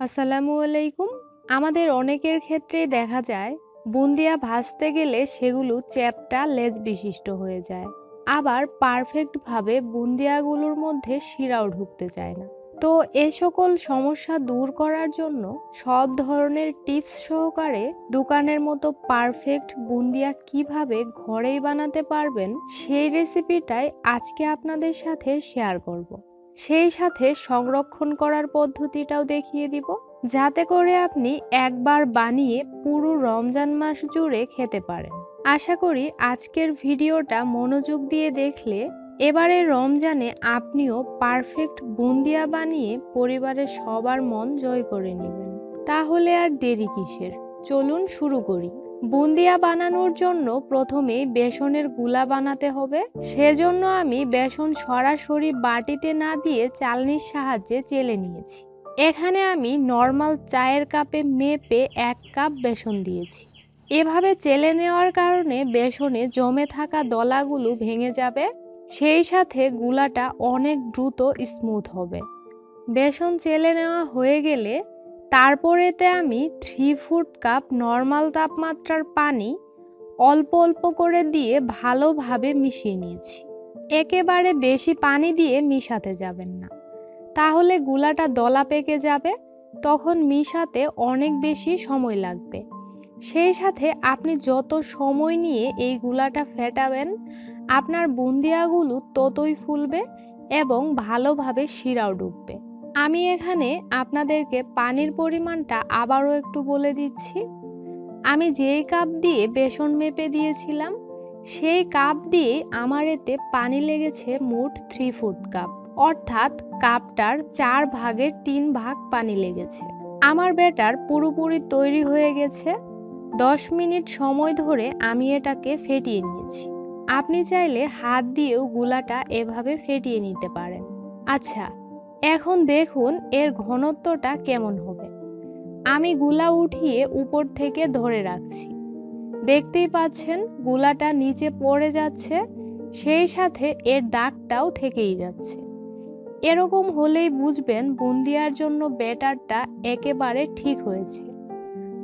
আসসালামু আলাইকুম। আমাদের অনেকের ক্ষেত্রেই দেখা যায়, বুন্দিয়া ভাজতে গেলে সেগুলো চ্যাপটা লেজ বিশিষ্ট হয়ে যায়। আবার পারফেক্টভাবে বুন্দিয়াগুলোর মধ্যে শিরাও ঢুকতে চায় না। তো এ সকল সমস্যা দূর করার জন্য সব ধরনের টিপস সহকারে দোকানের মতো পারফেক্ট বুন্দিয়া কীভাবে ঘরেই বানাতে পারবেন, সেই রেসিপিটাই আজকে আপনাদের সাথে শেয়ার করব। সেই সাথে সংরক্ষণ করার পদ্ধতিটাও দেখিয়ে দিব। যাতে করে আপনি একবার বানিয়ে পুরো রমজান মাস জুড়ে খেতে পারেন। আশা করি আজকের ভিডিওটা মনোযোগ দিয়ে দেখলে এবারে রমজানে আপনিও পারফেক্ট বুন্দিয়া বানিয়ে পরিবারের সবার মন জয় করে নেবেন। তাহলে আর দেরি কিসের? চলুন শুরু করি। বুন্দিয়া বানানোর জন্য প্রথমে বেসনেরগুলা বানাতে হবে। সেজন্য আমি বেসন সরাসরি বাটিতে না দিয়ে চালনির সাহায্যে চেলে নিয়েছি। এখানে আমি নর্মাল চায়ের কাপে মেপে এক কাপ বেসন দিয়েছি। এভাবে চেলে নেওয়ার কারণে বেসনে জমে থাকা দলাগুলো ভেঙে যাবে। সেই সাথে গুলাটা অনেক দ্রুত স্মুথ হবে। বেসন চেলে নেওয়া হয়ে গেলে তারপরেতে আমি থ্রি ফুট কাপ নর্মাল তাপমাত্রার পানি অল্প অল্প করে দিয়ে ভালোভাবে মিশিয়ে নিয়েছি। একেবারে বেশি পানি দিয়ে মিশাতে যাবেন না। তাহলে গুলাটা দলা পেকে যাবে, তখন মিশাতে অনেক বেশি সময় লাগবে। সেই সাথে আপনি যত সময় নিয়ে এই গুলাটা ফেটাবেন, আপনার বুন্দিয়াগুলো ততই ফুলবে এবং ভালোভাবে শিরাও ডুববে। আমি এখানে আপনাদেরকে পানির পরিমাণটা আবারও একটু বলে দিচ্ছি। আমি যেই কাপ দিয়ে বেসন মেপে দিয়েছিলাম, সেই কাপ দিয়ে আমার এতে পানি লেগেছে মোট থ্রি ফুট কাপ অর্থাৎ কাপটার চার ভাগের তিন ভাগ পানি লেগেছে। আমার ব্যাটার পুরোপুরি তৈরি হয়ে গেছে। দশ মিনিট সময় ধরে আমি এটাকে ফেটিয়ে নিয়েছি। আপনি চাইলে হাত দিয়েও গুলাটা এভাবে ফেটিয়ে নিতে পারেন। আচ্ছা এখন দেখুন এর ঘনত্বটা কেমন হবে। আমি গুলা উঠিয়ে উপর থেকে ধরে রাখছি। দেখতেই পাচ্ছেন গুলাটা নিচে পড়ে যাচ্ছে, সেই সাথে এর দাগটাও থেকেই যাচ্ছে। এরকম হলেই বুঝবেন বুন্দিয়ার জন্য ব্যাটারটা একেবারে ঠিক হয়েছে।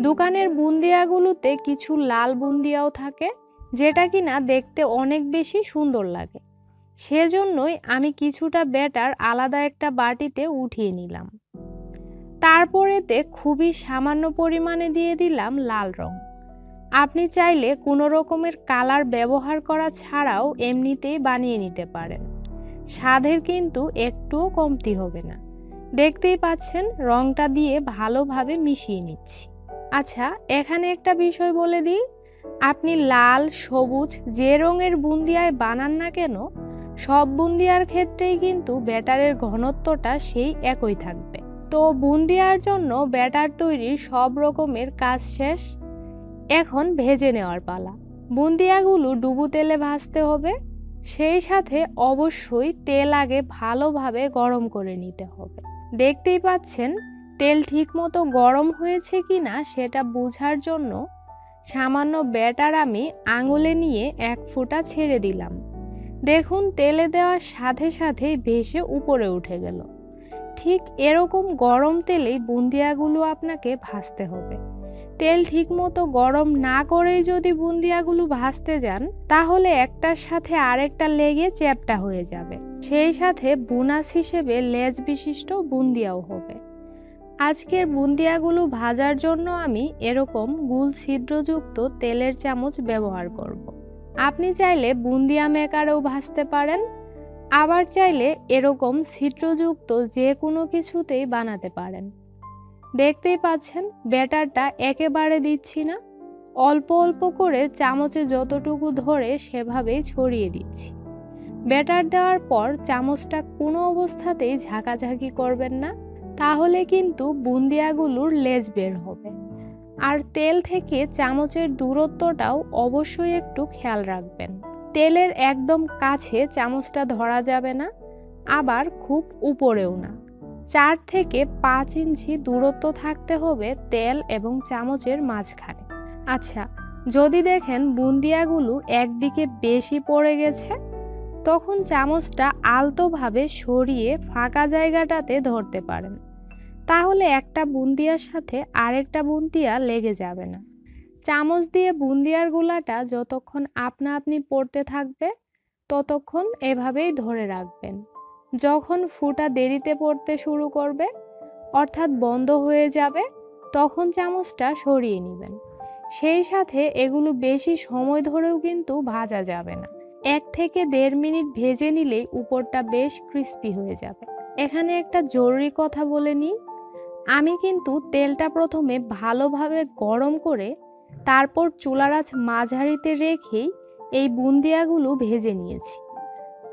দোকানের বুন্দিয়াগুলোতে কিছু লাল বুন্দিয়াও থাকে, যেটা কিনা দেখতে অনেক বেশি সুন্দর লাগে। সেজন্যই আমি কিছুটা ব্যাটার আলাদা একটা বাটিতে উঠিয়ে নিলাম। তারপরেতে খুবই সামান্য পরিমাণে দিয়ে দিলাম লাল রং। আপনি চাইলে কোনো রকমের কালার ব্যবহার করা ছাড়াও এমনিতেই বানিয়ে নিতে পারেন। স্বাদের কিন্তু একটুও কমতি হবে না। দেখতেই পাচ্ছেন রংটা দিয়ে ভালোভাবে মিশিয়ে নিচ্ছি। আচ্ছা এখানে একটা বিষয় বলে দিই। আপনি লাল, সবুজ যে রঙের বুন্দিয়ায় বানান না কেন সব বুন্দিয়ার ক্ষেত্রেই কিন্তু ব্যাটারের ঘনত্বটা সেই একই থাকবে। তো বুন্দিয়ার জন্য ব্যাটার তৈরির সব রকমের কাজ শেষ। এখন ভেজে নেওয়ার পালা। বুন্দিয়াগুলো ডুবু তেলে ভাজতে হবে। সেই সাথে অবশ্যই তেল আগে ভালোভাবে গরম করে নিতে হবে। দেখতেই পাচ্ছেন, তেল ঠিকমতো গরম হয়েছে কি না সেটা বোঝার জন্য সামান্য ব্যাটার আমি আঙুলে নিয়ে এক ফোঁটা ছেড়ে দিলাম। দেখুন তেলে দেওয়ার সাথে সাথে ভেসে উপরে উঠে গেল। ঠিক এরকম গরম তেলেই বুন্দিয়াগুলো আপনাকে ভাজতে হবে। তেল ঠিকমতো গরম না করেই যদি বুন্দিয়াগুলো ভাজতে যান, তাহলে একটার সাথে আরেকটা লেগে চ্যাপটা হয়ে যাবে। সেই সাথে বোনাস হিসেবে লেজ বিশিষ্ট বুন্দিয়াও হবে। আজকের বুন্দিয়াগুলো ভাজার জন্য আমি এরকম গুল ছিদ্রযুক্ত তেলের চামচ ব্যবহার করব। আপনি চাইলে বুন্দিয়া মেকারেও ভাজতে পারেন, আবার চাইলে এরকম ছিদ্রযুক্ত যে কোনো কিছুতেই বানাতে পারেন। দেখতেই পাচ্ছেন, ব্যাটারটা একেবারে দিচ্ছি না, অল্প অল্প করে চামচে যতটুকু ধরে সেভাবেই ছড়িয়ে দিচ্ছি। ব্যাটার দেওয়ার পর চামচটা কোনো অবস্থাতেই ঝাঁকাঝাঁকি করবেন না, তাহলে কিন্তু বুন্দিয়াগুলোর লেজ বের হবে। আর তেল থেকে চামচের দূরত্বটাও অবশ্যই একটু খেয়াল রাখবেন। তেলের একদম কাছে চামচটা ধরা যাবে না, আবার খুব উপরেও না। চার থেকে পাঁচ ইঞ্চি দূরত্ব থাকতে হবে তেল এবং চামচের মাঝখানে। আচ্ছা যদি দেখেন বুন্দিয়াগুলো একদিকে বেশি পড়ে গেছে, তখন চামচটা আলতোভাবে সরিয়ে ফাঁকা জায়গাটাতে ধরতে পারেন। তাহলে একটা বুন্দিয়ার সাথে আরেকটা বুন্দিয়া লেগে যাবে না। চামচ দিয়ে বুন্দিয়ার গোলাটা যতক্ষণ আপনা আপনি পড়তে থাকবে, ততক্ষণ এভাবেই ধরে রাখবেন। যখন ফুটা দেরিতে পড়তে শুরু করবে, অর্থাৎ বন্ধ হয়ে যাবে, তখন চামচটা সরিয়ে নেবেন। সেই সাথে এগুলো বেশি সময় ধরেও কিন্তু ভাজা যাবে না। এক থেকে দেড় মিনিট ভেজে নিলেই উপরটা বেশ ক্রিস্পি হয়ে যাবে। এখানে একটা জরুরি কথা বলে নিই। আমি কিন্তু তেলটা প্রথমে ভালোভাবে গরম করে তারপর চুলারাজ মাঝারিতে রেখেই এই বুন্দিয়াগুলো ভেজে নিয়েছি।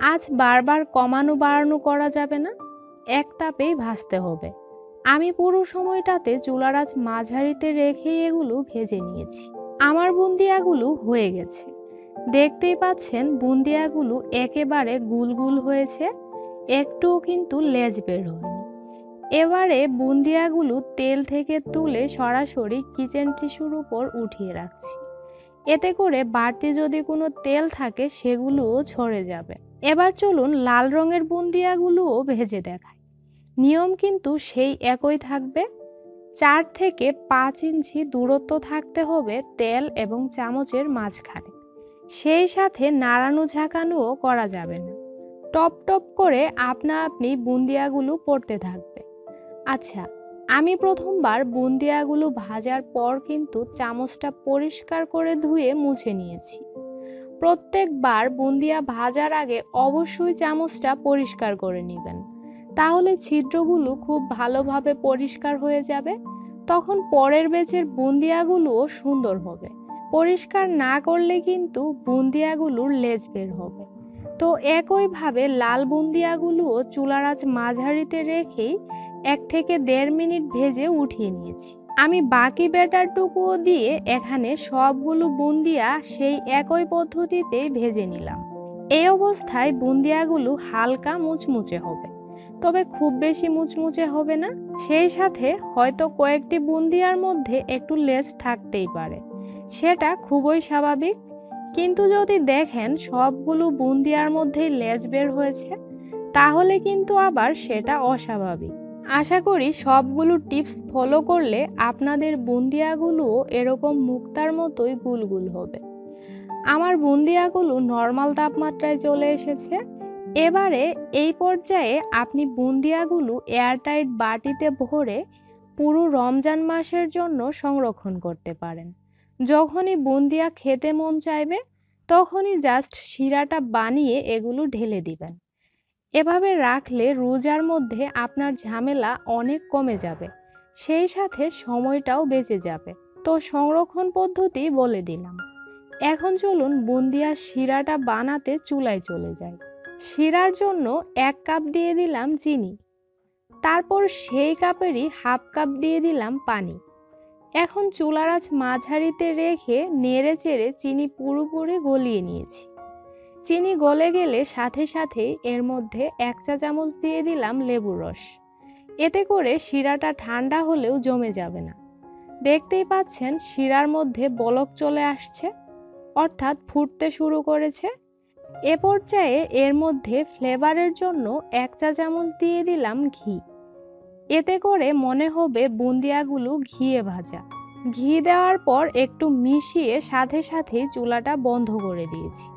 আজ বারবার কমানো বাড়ানো করা যাবে না, এক তাপেই ভাজতে হবে। আমি পুরো সময়টাতে চুলারাজ মাঝারিতে রেখেই এগুলো ভেজে নিয়েছি। আমার বুন্দিয়াগুলো হয়ে গেছে। দেখতেই পাচ্ছেন বুন্দিয়াগুলো একেবারে গুলগুল হয়েছে, একটুও কিন্তু লেজ বের হয়নি। এবারে বুন্দিয়াগুলো তেল থেকে তুলে সরাসরি কিচেন টিস্যুর উপর উঠিয়ে রাখছি। এতে করে বাড়তি যদি কোনো তেল থাকে, সেগুলোও ছড়ে যাবে। এবার চলুন লাল রঙের বুন্দিয়াগুলোও ভেজে দেখাই। নিয়ম কিন্তু সেই একই থাকবে। চার থেকে পাঁচ ইঞ্চি দূরত্ব থাকতে হবে তেল এবং চামচের মাঝখানে। সেই সাথে নাড়ানো ঝাঁকানোও করা যাবে না। টপ টপ করে আপনা আপনি বুন্দিয়াগুলো পড়তে থাকবে আচ্ছা আমি প্রথমবার বুন্দিয়াগুলো ভাজার পর কিন্তু চামচটা পরিষ্কার করে ধুয়ে মুছে নিয়েছি। প্রত্যেকবার বুন্দিয়া ভাজার আগে অবশ্যই চামচটা পরিষ্কার করে নেবেন। তাহলে ছিদ্রগুলো খুব ভালোভাবে পরিষ্কার হয়ে যাবে। তখন পরের বেচের বুন্দিয়াগুলোও সুন্দর হবে। পরিষ্কার না করলে কিন্তু বুন্দিয়াগুলোর লেজ বের হবে। তো একইভাবে লাল বুন্দিয়াগুলোও চুলার আঁচ মাঝারিতে রেখেই এক থেকে দেড় মিনিট ভেজে উঠিয়ে নিয়েছি। আমি বাকি ব্যাটারটুকুও দিয়ে এখানে সবগুলো বুন্দিয়া সেই একই পদ্ধতিতেই ভেজে নিলাম। এই অবস্থায় বুন্দিয়াগুলো হালকা মুচমুচে হবে। তবে খুব বেশি মুচমুচে হবে না। সেই সাথে হয়তো কয়েকটি বুন্দিয়ার মধ্যে একটু লেস থাকতেই পারে। সেটা খুবই স্বাভাবিক। কিন্তু যদি দেখেন সবগুলো বুন্দিয়ার মধ্যেই লেজ বের হয়েছে, তাহলে কিন্তু আবার সেটা অস্বাভাবিক। আশা করি সবগুলো টিপস ফলো করলে আপনাদের বুন্দিয়াগুলোও এরকম মুক্তার মতোই গুলগুল হবে। আমার বুন্দিয়াগুলো নর্মাল তাপমাত্রায় চলে এসেছে। এবারে এই পর্যায়ে আপনি বুন্দিয়াগুলো এয়ারটাইট বাটিতে ভরে পুরো রমজান মাসের জন্য সংরক্ষণ করতে পারেন। যখনই বুন্দিয়া খেতে মন চাইবে, তখনই জাস্ট শিরাটা বানিয়ে এগুলো ঢেলে দিবেন। এভাবে রাখলে রোজার মধ্যে আপনার ঝামেলা অনেক কমে যাবে। সেই সাথে সময়টাও বেঁচে যাবে। তো সংরক্ষণ পদ্ধতি বলে দিলাম। এখন চলুন বুন্দিয়ার শিরাটা বানাতে চুলায় চলে যায় শিরার জন্য এক কাপ দিয়ে দিলাম চিনি। তারপর সেই কাপেরই হাফ কাপ দিয়ে দিলাম পানি। এখন চুলার মাঝারিতে রেখে নেড়ে চেড়ে চিনি পুরোপুরি গলিয়ে নিয়েছি। চিনি গলে গেলে সাথে সাথে এর মধ্যে এক চা চামচ দিয়ে দিলাম লেবুর রস। এতে করে শিরাটা ঠান্ডা হলেও জমে যাবে না। দেখতেই পাচ্ছেন শিরার মধ্যে বলক চলে আসছে, অর্থাৎ ফুটতে শুরু করেছে। এ পর্যায়ে এর মধ্যে ফ্লেভারের জন্য এক চা চামচ দিয়ে দিলাম ঘি। এতে করে মনে হবে বুন্দিয়াগুলো ঘিয়ে ভাজা। ঘি দেওয়ার পর একটু মিশিয়ে সাথে সাথে চুলাটা বন্ধ করে দিয়েছি।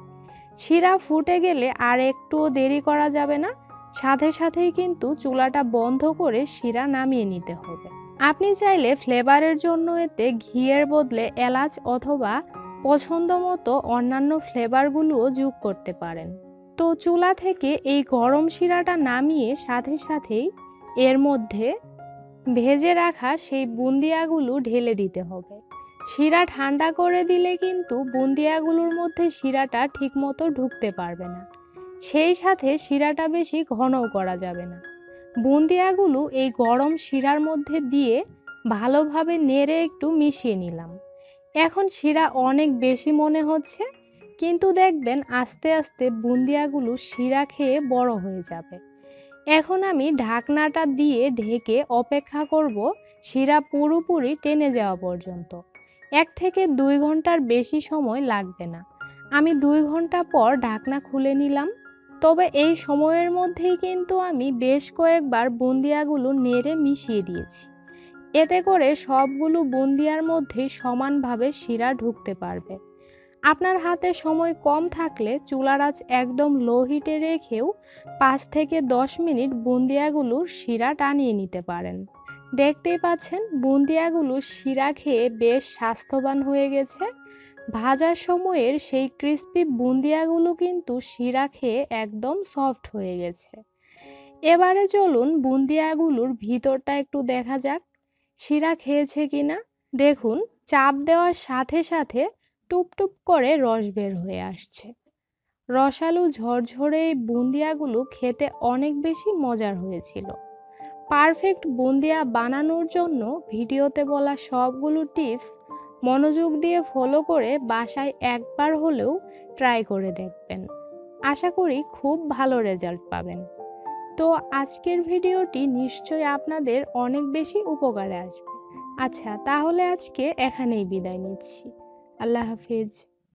শিরা ফুটে গেলে আর একটুও দেরি করা যাবে না। সাথে সাথেই কিন্তু চুলাটা বন্ধ করে শিরা নামিয়ে নিতে হবে। আপনি চাইলে ফ্লেভারের জন্য এতে ঘিয়ের বদলে এলাচ অথবা পছন্দ মতো অন্যান্য ফ্লেভারগুলোও যোগ করতে পারেন। তো চুলা থেকে এই গরম শিরাটা নামিয়ে সাথে সাথেই এর মধ্যে ভেজে রাখা সেই বুন্দিয়াগুলো ঢেলে দিতে হবে। শিরা ঠান্ডা করে দিলে কিন্তু বুন্দিয়াগুলোর মধ্যে শিরাটা ঠিকমতো ঢুকতে পারবে না। সেই সাথে শিরাটা বেশি ঘনও করা যাবে না। বুন্দিয়াগুলো এই গরম শিরার মধ্যে দিয়ে ভালোভাবে নেড়ে একটু মিশিয়ে নিলাম। এখন শিরা অনেক বেশি মনে হচ্ছে, কিন্তু দেখবেন আস্তে আস্তে বুন্দিয়াগুলো শিরা খেয়ে বড় হয়ে যাবে। এখন আমি ঢাকনাটা দিয়ে ঢেকে অপেক্ষা করব শিরা পুরোপুরি টেনে যাওয়া পর্যন্ত। এক থেকে দুই ঘণ্টার বেশি সময় লাগবে না। আমি দুই ঘণ্টা পর ঢাকনা খুলে নিলাম। তবে এই সময়ের মধ্যেই কিন্তু আমি বেশ কয়েকবার বুন্দিয়াগুলো নেড়ে মিশিয়ে দিয়েছি। এতে করে সবগুলো বুন্দিয়ার মধ্যে সমানভাবে শিরা ঢুকতে পারবে। আপনার হাতে সময় কম থাকলে চুলার আঁচ একদম লো হিটে রেখেও পাঁচ থেকে দশ মিনিট বুন্দিয়াগুলোর শিরা টানিয়ে নিতে পারেন। দেখতেই পাচ্ছেন, বুন্দিয়াগুলো শিরা খেয়ে বেশ স্বাস্থ্যবান হয়ে গেছে। ভাজার সময়ের সেই ক্রিস্পি বুন্দিয়াগুলো কিন্তু শিরা খেয়ে একদম সফট হয়ে গেছে। এবারে চলুন বুন্দিয়াগুলোর ভিতরটা একটু দেখা যাক, শিরা খেয়েছে কিনা। দেখুন, চাপ দেওয়ার সাথে সাথে টুপটুপ করে রস বের হয়ে আসছে। রসালো ঝরঝরে এই বুন্দিয়াগুলো খেতে অনেক বেশি মজার হয়েছিল। পারফেক্ট বুন্দিয়া বানানোর জন্য ভিডিওতে বলা সবগুলো টিপস মনোযোগ দিয়ে ফলো করে বাসায় একবার হলেও ট্রাই করে দেখবেন। আশা করি খুব ভালো রেজাল্ট পাবেন। তো আজকের ভিডিওটি নিশ্চয়ই আপনাদের অনেক বেশি উপকারে আসবে। আচ্ছা তাহলে আজকে এখানেই বিদায় নিচ্ছি। আল্লাহ হাফিজ।